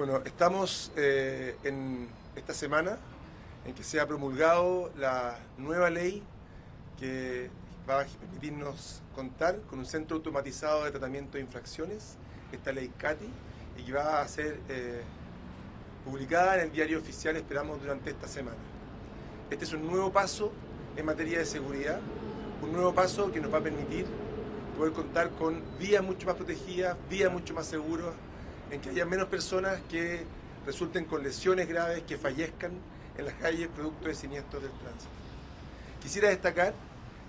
Bueno, estamos eh, en esta semana en que se ha promulgado la nueva ley que va a permitirnos contar con un centro automatizado de tratamiento de infracciones, esta ley CATI, y que va a ser eh, publicada en el diario oficial, esperamos, durante esta semana. Este es un nuevo paso en materia de seguridad, un nuevo paso que nos va a permitir poder contar con vías mucho más protegidas, vías mucho más seguras, en que haya menos personas que resulten con lesiones graves, que fallezcan en las calles producto de siniestros del tránsito. Quisiera destacar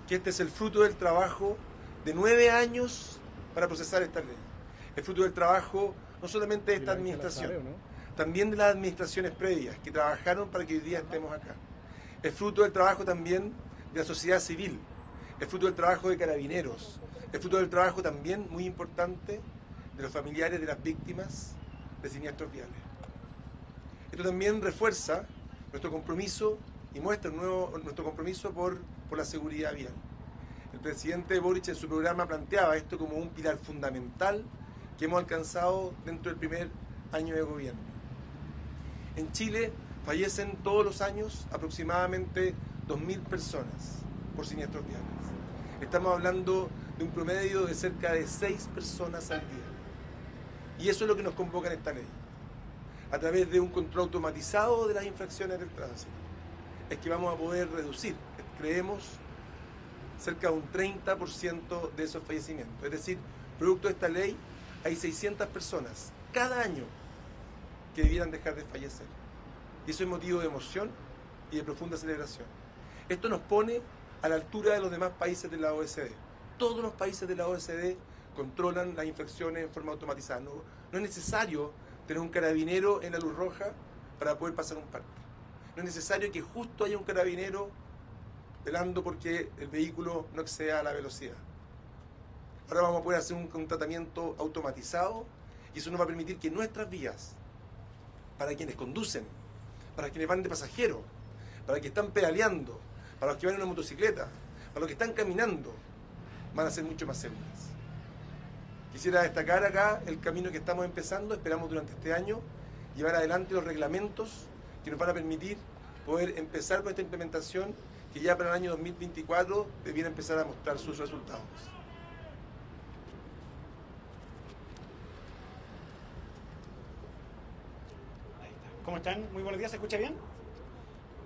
que este es el fruto del trabajo de nueve años para procesar esta ley. El fruto del trabajo no solamente de esta administración, también de las administraciones previas que trabajaron para que hoy día estemos acá. Es fruto del trabajo también de la sociedad civil, es fruto del trabajo de carabineros, es fruto del trabajo también muy importante de los familiares de las víctimas de siniestros viales. Esto también refuerza nuestro compromiso y muestra nuevo, nuestro compromiso por, por la seguridad vial. El presidente Boric en su programa planteaba esto como un pilar fundamental que hemos alcanzado dentro del primer año de gobierno. En Chile fallecen todos los años aproximadamente 2.000 personas por siniestros viales. Estamos hablando de un promedio de cerca de 6 personas al día. Y eso es lo que nos convoca en esta ley. A través de un control automatizado de las infracciones del tránsito. Es que vamos a poder reducir, creemos, cerca de un 30% de esos fallecimientos. Es decir, producto de esta ley, hay 600 personas cada año que debieran dejar de fallecer. Y eso es motivo de emoción y de profunda celebración. Esto nos pone a la altura de los demás países de la OSD. Todos los países de la OSD controlan las infracciones en forma automatizada. No, es necesario tener un carabinero en la luz roja para poder pasar un parque. No es necesario que justo haya un carabinero velando porque el vehículo no exceda la velocidad. Ahora vamos a poder hacer un, un, tratamiento automatizado y eso nos va a permitir que nuestras vías, para quienes conducen, para quienes van de pasajero, para quienes están pedaleando, para los que van en una motocicleta, para los que están caminando, van a ser mucho más seguras. Quisiera destacar acá el camino que estamos empezando, esperamos durante este año llevar adelante los reglamentos que nos van a permitir poder empezar con esta implementación que ya para el año 2024 debiera empezar a mostrar sus resultados. ¿Cómo están? Muy buenos días, ¿se escucha bien?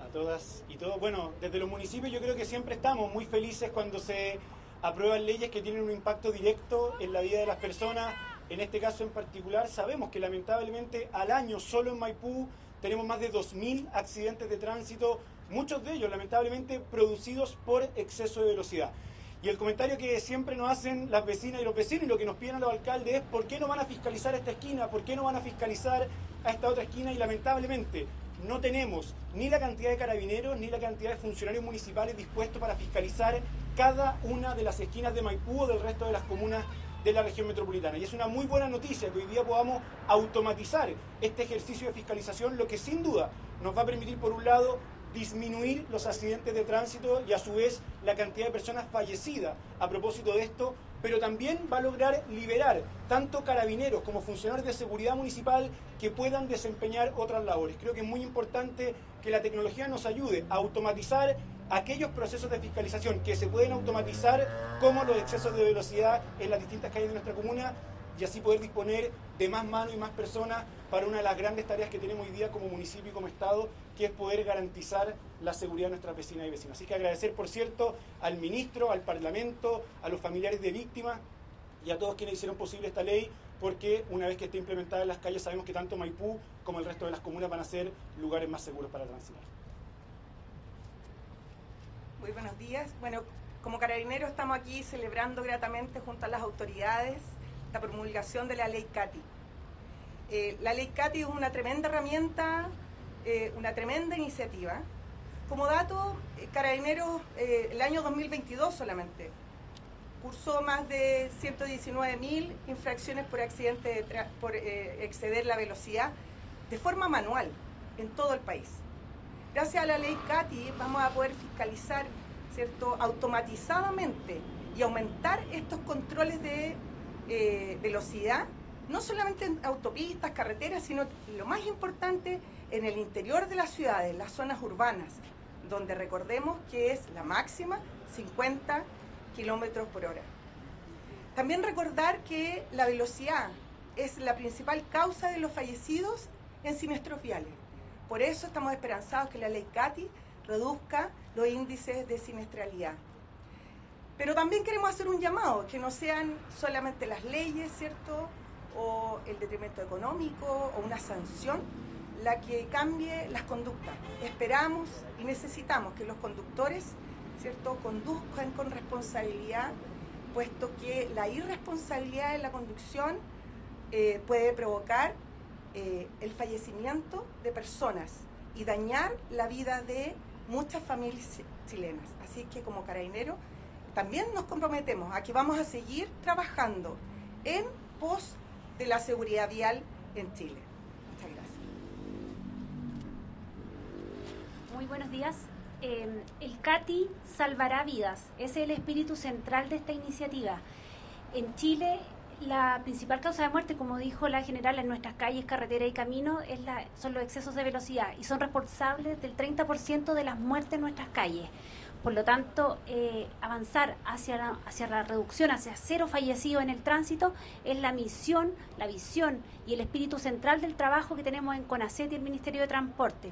A todas y todos. Bueno, desde los municipios yo creo que siempre estamos muy felices cuando se aprueban leyes que tienen un impacto directo en la vida de las personas. En este caso en particular, sabemos que lamentablemente al año solo en Maipú tenemos más de 2.000 accidentes de tránsito, muchos de ellos lamentablemente producidos por exceso de velocidad. Y el comentario que siempre nos hacen las vecinas y los vecinos y lo que nos piden a los alcaldes es ¿por qué no van a fiscalizar esta esquina? ¿Por qué no van a fiscalizar a esta otra esquina? Y lamentablemente no tenemos ni la cantidad de carabineros ni la cantidad de funcionarios municipales dispuestos para fiscalizar cada una de las esquinas de Maipú o del resto de las comunas de la región metropolitana. Y es una muy buena noticia que hoy día podamos automatizar este ejercicio de fiscalización, lo que sin duda nos va a permitir, por un lado, disminuir los accidentes de tránsito y a su vez la cantidad de personas fallecidas a propósito de esto, pero también va a lograr liberar tanto carabineros como funcionarios de seguridad municipal que puedan desempeñar otras labores. Creo que es muy importante que la tecnología nos ayude a automatizar aquellos procesos de fiscalización que se pueden automatizar, como los excesos de velocidad en las distintas calles de nuestra comuna, y así poder disponer de más manos y más personas para una de las grandes tareas que tenemos hoy día como municipio y como Estado, que es poder garantizar la seguridad de nuestras vecinas y vecinos. Así que agradecer, por cierto, al ministro, al Parlamento, a los familiares de víctimas y a todos quienes hicieron posible esta ley, porque una vez que esté implementada en las calles sabemos que tanto Maipú como el resto de las comunas van a ser lugares más seguros para transitar. Muy buenos días. Bueno, como carabineros estamos aquí celebrando gratamente junto a las autoridades la promulgación de la ley CATI. Eh, la ley CATI es una tremenda herramienta, eh, una tremenda iniciativa. Como dato, eh, Carabineros el año 2022 solamente cursó más de 119.000 infracciones por accidente por exceder la velocidad de forma manual en todo el país. Gracias a la ley CATI vamos a poder fiscalizar ¿cierto? automatizadamente y aumentar estos controles de eh, velocidad no solamente en autopistas, carreteras, sino lo más importante en el interior de las ciudades, las zonas urbanas, donde recordemos que es la máxima 50 kilómetros por hora. También recordar que la velocidad es la principal causa de los fallecidos en siniestros viales. Por eso estamos esperanzados que la ley CATI reduzca los índices de siniestralidad. Pero también queremos hacer un llamado, que no sean solamente las leyes, ¿cierto? O el detrimento económico o una sanción la que cambie las conductas. Esperamos y necesitamos que los conductores, ¿cierto?, conduzcan con responsabilidad, puesto que la irresponsabilidad en la conducción eh, puede provocar eh, el fallecimiento de personas y dañar la vida de muchas familias chilenas. Así que como carabinero también nos comprometemos a que vamos a seguir trabajando en pos de la seguridad vial en Chile. Muchas gracias. Muy buenos días. Eh, el CATI salvará vidas. Es el espíritu central de esta iniciativa. En Chile la principal causa de muerte, como dijo la general, en nuestras calles, carreteras y caminos es la, son los excesos de velocidad y son responsables del 30% de las muertes en nuestras calles. Por lo tanto, eh, avanzar hacia la, hacia la reducción, hacia cero fallecidos en el tránsito, es la misión, la visión y el espíritu central del trabajo que tenemos en CONACET y el Ministerio de Transporte.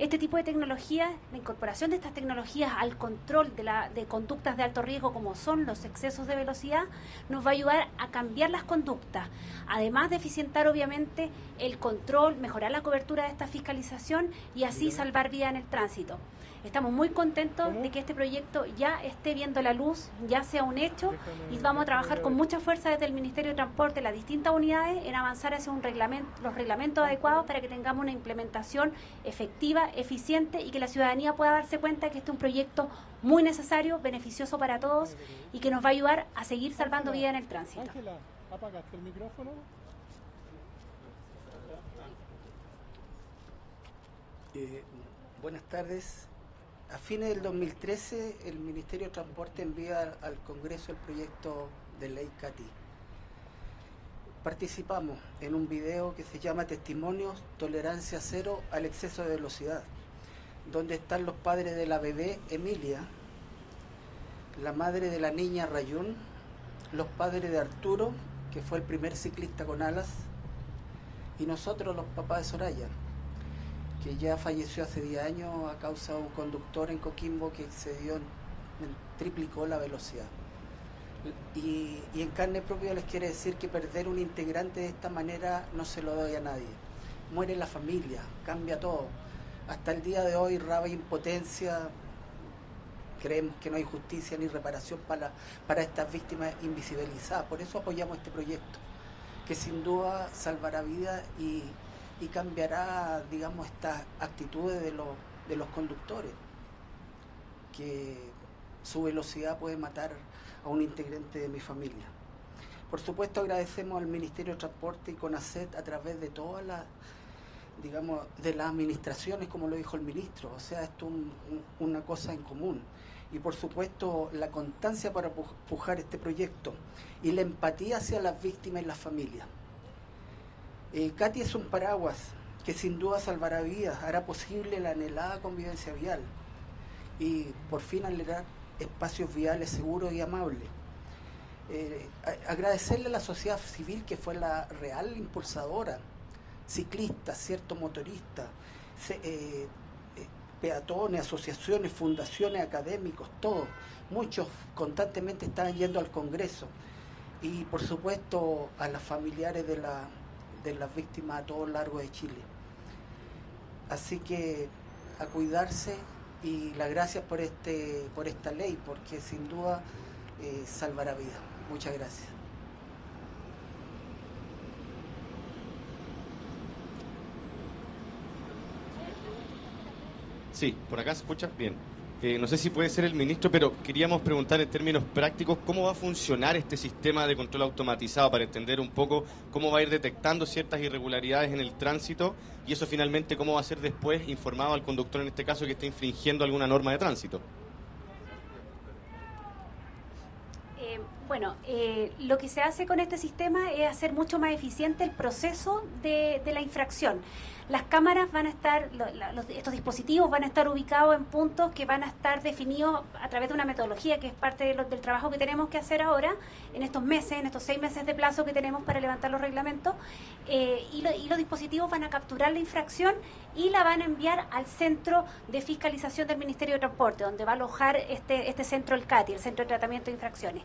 Este tipo de tecnologías, la incorporación de estas tecnologías al control de, la, de conductas de alto riesgo como son los excesos de velocidad, nos va a ayudar a cambiar las conductas, además de eficientar obviamente el control, mejorar la cobertura de esta fiscalización y así salvar vidas en el tránsito. Estamos muy contentos de que este proyecto ya esté viendo la luz, ya sea un hecho y vamos a trabajar con mucha fuerza desde el Ministerio de Transporte, las distintas unidades, en avanzar hacia un reglamento, los reglamentos adecuados para que tengamos una implementación efectiva, eficiente y que la ciudadanía pueda darse cuenta que este es un proyecto muy necesario, beneficioso para todos y que nos va a ayudar a seguir salvando vidas en el tránsito. Ángela, apagaste el micrófono. Eh, buenas tardes. A fines del 2013, el Ministerio de Transporte envía al Congreso el proyecto de ley CATI. Participamos en un video que se llama Testimonios, Tolerancia Cero al Exceso de Velocidad, donde están los padres de la bebé Emilia, la madre de la niña Rayún, los padres de Arturo, que fue el primer ciclista con alas, y nosotros los papás de Soraya que ya falleció hace 10 años a causa de un conductor en Coquimbo que excedió, triplicó la velocidad. Y, en carne propia les quiere decir que perder un integrante de esta manera no se lo doy a nadie. Muere la familia, cambia todo. Hasta el día de hoy, rabia e impotencia, creemos que no hay justicia ni reparación para, para estas víctimas invisibilizadas. Por eso apoyamos este proyecto, que sin duda salvará vidas y, y cambiará, digamos, estas actitudes de los, de los conductores, que su velocidad puede matar a un integrante de mi familia. Por supuesto agradecemos al Ministerio de Transporte y CONACET a través de todas las, digamos, de las administraciones, como lo dijo el ministro, o sea, esto es un, un, una cosa en común. Y por supuesto la constancia para pujar este proyecto y la empatía hacia las víctimas y las familias. Eh, Katy es un paraguas que sin duda salvará vidas, hará posible la anhelada convivencia vial y por fin anhelar espacios viales seguros y amables. Eh, agradecerle a la sociedad civil que fue la real impulsadora, ciclistas, cierto motoristas, eh, eh, peatones, asociaciones, fundaciones, académicos, todos, muchos constantemente están yendo al Congreso y por supuesto a las familiares de la de las víctimas a todo lo largo de Chile. Así que a cuidarse y las gracias por este por esta ley, porque sin duda eh, salvará vidas. Muchas gracias. Sí, por acá se escucha bien. No sé si puede ser el ministro, pero queríamos preguntar en términos prácticos cómo va a funcionar este sistema de control automatizado para entender un poco cómo va a ir detectando ciertas irregularidades en el tránsito y eso finalmente cómo va a ser después informado al conductor en este caso que está infringiendo alguna norma de tránsito. Eh, Bueno, eh, lo que se hace con este sistema es hacer mucho más eficiente el proceso de la infracción. Las cámaras van a estar, estos dispositivos van a estar ubicados en puntos que van a estar definidos a través de una metodología que es parte del trabajo que tenemos que hacer ahora, en estos meses, en estos seis meses de plazo que tenemos para levantar los reglamentos, eh, y, los dispositivos van a capturar la infracción y la van a enviar al centro de fiscalización del Ministerio de Transporte, donde va a alojar este, este centro, el CATI, el Centro de Tratamiento de Infracciones.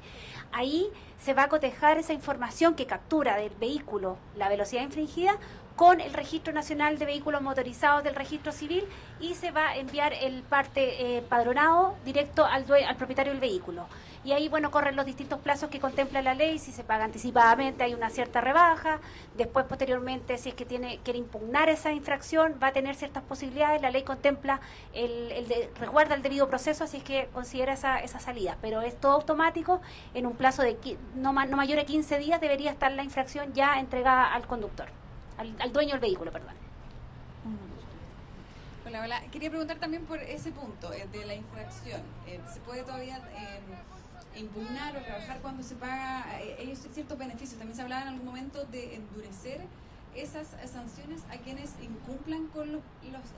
Ahí se va a cotejar esa información que captura del vehículo la velocidad infringida con el Registro Nacional de Vehículos Motorizados del Registro Civil y se va a enviar el parte eh, padronado directo al, al propietario del vehículo. Y ahí, bueno, corren los distintos plazos que contempla la ley, si se paga anticipadamente hay una cierta rebaja, después posteriormente si es que tiene quiere impugnar esa infracción va a tener ciertas posibilidades, la ley contempla el, el de, resguarda el debido proceso, así es que considera esa, esa salida, pero es todo automático, en un plazo de no, no mayor de 15 días debería estar la infracción ya entregada al conductor al, dueño del vehículo, perdón. Hola, hola. Quería preguntar también por ese punto eh, de la infracción. Eh, ¿Se puede todavía eh, impugnar o trabajar cuando se paga ellos ciertos beneficios? También se hablaba en algún momento de endurecer esas sanciones a quienes incumplan con los,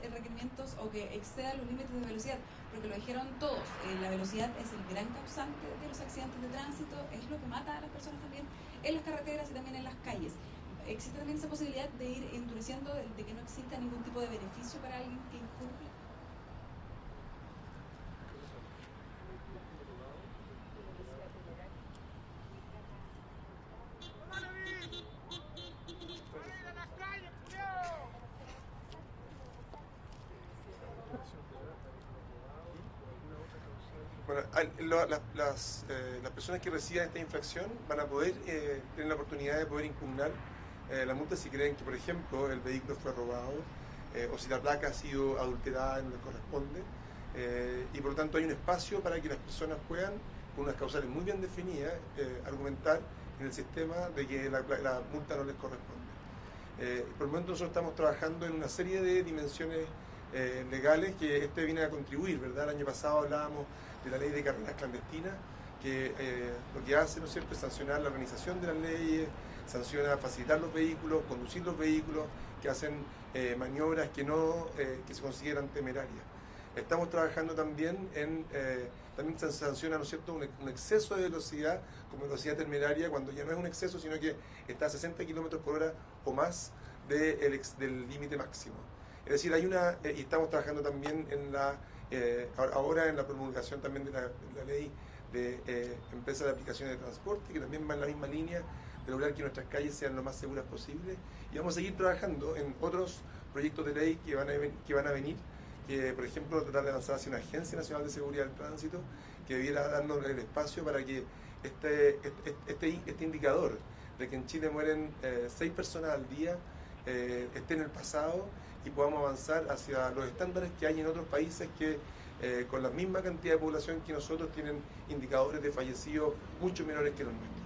requerimientos o que excedan los límites de velocidad, porque lo dijeron todos, la velocidad es el gran causante de los accidentes de tránsito, es lo que mata a las personas también en las carreteras y también en las calles existe también esa posibilidad de ir endureciendo, de, que no exista ningún tipo de beneficio para alguien que incumple. Bueno, las, eh, las, personas que reciban esta infracción van a poder eh, tener la oportunidad de poder impugnar eh, la multa si creen que, por ejemplo, el vehículo fue robado eh, o si la placa ha sido adulterada en lo que corresponde. Eh, y por lo tanto hay un espacio para que las personas puedan, con unas causales muy bien definidas, argumentar en el sistema de que la, multa no les corresponde. por el momento nosotros estamos trabajando en una serie de dimensiones legales que este viene a contribuir, ¿verdad? El año pasado hablábamos de la ley de carreras clandestinas, que lo que hace, ¿no es cierto?, es sancionar la organización de las leyes, sanciona facilitar los vehículos, conducir los vehículos que hacen eh, maniobras que, no, eh, que se consideran temerarias. Estamos trabajando también en, eh, también se sanciona, ¿no es cierto?, un, exceso de velocidad como velocidad temeraria cuando ya no es un exceso, sino que está a 60 kilómetros por hora o más del límite máximo. Es decir, hay una, y estamos trabajando también en la, ahora en la promulgación también de la, de ley de empresas de aplicaciones de transporte, que también va en la misma línea de lograr que nuestras calles sean lo más seguras posible. Y vamos a seguir trabajando en otros proyectos de ley que van a, que van a venir, que por ejemplo tratar de avanzar hacia una Agencia Nacional de Seguridad del Tránsito, que debiera darnos el espacio para que este, este, este, este indicador de que en Chile mueren eh, seis personas al día eh, esté en el pasado y podamos avanzar hacia los estándares que hay en otros países que eh, con la misma cantidad de población que nosotros tienen indicadores de fallecidos mucho menores que los nuestros.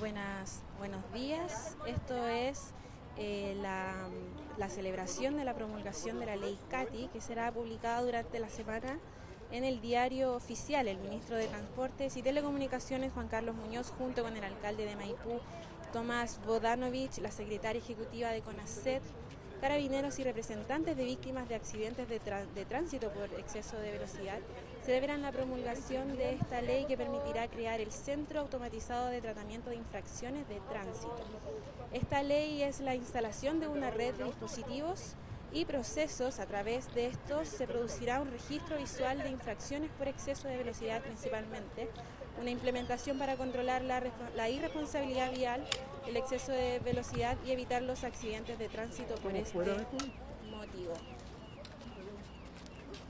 Buenas, buenos días. Esto es eh, la, celebración de la promulgación de la ley CATI, que será publicada durante la semana en el diario oficial. El ministro de Transportes y Telecomunicaciones, Juan Carlos Muñoz, junto con el alcalde de Maipú, Tomás Bodanovich, la secretaria ejecutiva de CONACET, carabineros y representantes de víctimas de accidentes de, tránsito por exceso de velocidad celebran la promulgación de esta ley que permitirá crear el Centro Automatizado de Tratamiento de Infracciones de Tránsito. Esta ley es la instalación de una red de dispositivos y procesos. A través de estos se producirá un registro visual de infracciones por exceso de velocidad principalmente, una implementación para controlar la, la irresponsabilidad vial, el exceso de velocidad y evitar los accidentes de tránsito por este motivo.